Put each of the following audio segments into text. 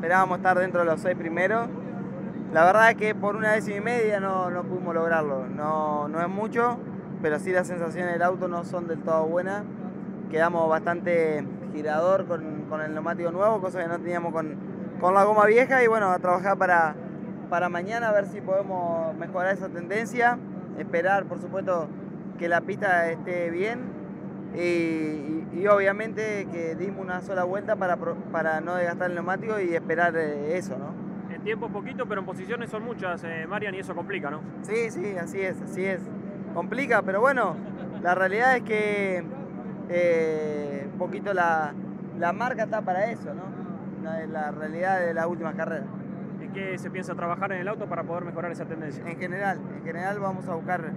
esperábamos estar dentro de los seis primeros. La verdad es que por una décima y media no, no pudimos lograrlo. No, no es mucho, pero sí las sensaciones del auto no son del todo buenas. Quedamos bastante girador con, con el neumático nuevo, cosa que no teníamos con, con la goma vieja. Y bueno, a trabajar para, para mañana a ver si podemos mejorar esa tendencia. Esperar, por supuesto, que la pista esté bien y, y, obviamente que dimos una sola vuelta para, para no desgastar el neumático y esperar eh, eso, ¿no? En tiempo poquito, pero en posiciones son muchas, eh, Marian, y eso complica, ¿no? Sí, sí, así es, así es. Complica, pero bueno, la realidad es que eh, un poquito la, la, marca está para eso, ¿no? La, la realidad de las últimas carreras. ¿En qué se piensa trabajar en el auto para poder mejorar esa tendencia? En general, en general vamos a buscar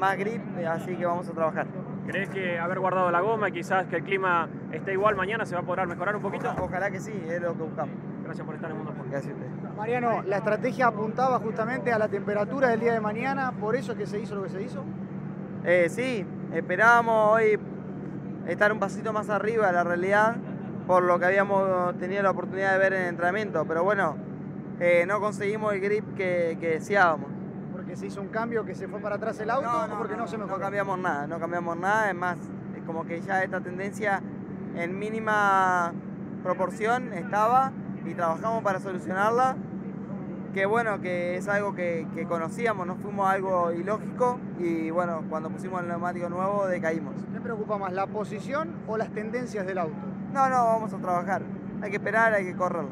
más grip, así que vamos a trabajar. ¿Crees que haber guardado la goma y quizás que el clima esté igual mañana se va a poder mejorar un poquito? Ojalá, que sí, es lo que buscamos. Gracias por estar en Mundo Sport. Gracias a usted. Mariano, la estrategia apuntaba justamente a la temperatura del día de mañana, ¿por eso es que se hizo lo que se hizo? Eh, sí, esperábamos hoy estar un pasito más arriba de la realidad, por lo que habíamos tenido la oportunidad de ver en el entrenamiento, pero bueno, eh, no conseguimos el grip que, que deseábamos que se hizo un cambio que se fue para atrás el auto no, o porque no, se mejoró? No cambiamos nada, no cambiamos nada, es más, es como que ya esta tendencia en mínima proporción estaba y trabajamos para solucionarla. Que bueno, que es algo que, que conocíamos, nos fuimos algo ilógico y bueno, cuando pusimos el neumático nuevo decaímos. ¿Te preocupa más la posición o las tendencias del auto? No, no, vamos a trabajar. Hay que esperar, hay que correr.